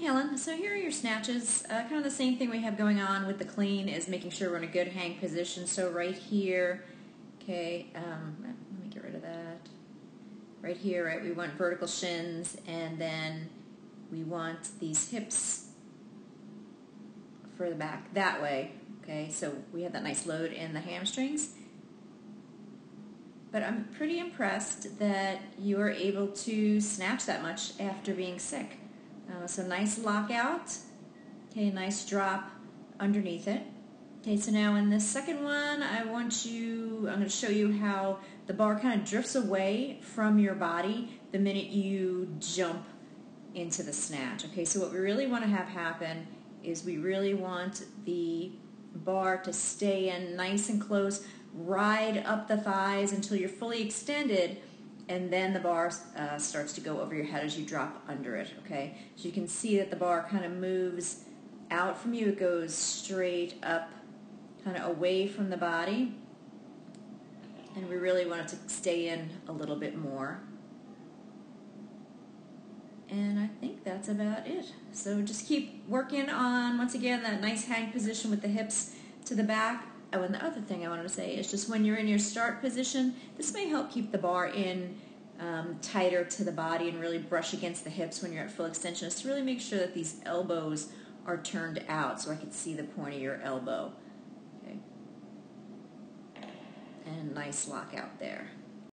Helen, so here are your snatches. Uh, kind of the same thing we have going on with the clean is making sure we're in a good hang position. So right here, okay, um, let me get rid of that. Right here, right, we want vertical shins and then we want these hips further back that way. Okay, so we have that nice load in the hamstrings. But I'm pretty impressed that you are able to snatch that much after being sick. Uh, so nice lockout. Okay, nice drop underneath it. Okay, so now in this second one, I want you, I'm going to show you how the bar kind of drifts away from your body the minute you jump into the snatch. Okay, so what we really want to have happen is we really want the bar to stay in nice and close, ride up the thighs until you're fully extended, and then the bar uh, starts to go over your head as you drop under it, okay? So you can see that the bar kind of moves out from you. It goes straight up, kind of away from the body. And we really want it to stay in a little bit more. And I think that's about it. So just keep working on, once again, that nice hang position with the hips to the back. Oh, and the other thing I wanted to say is just when you're in your start position, this may help keep the bar in um, tighter to the body and really brush against the hips when you're at full extension is to really make sure that these elbows are turned out so I can see the point of your elbow. Okay. And nice lockout there.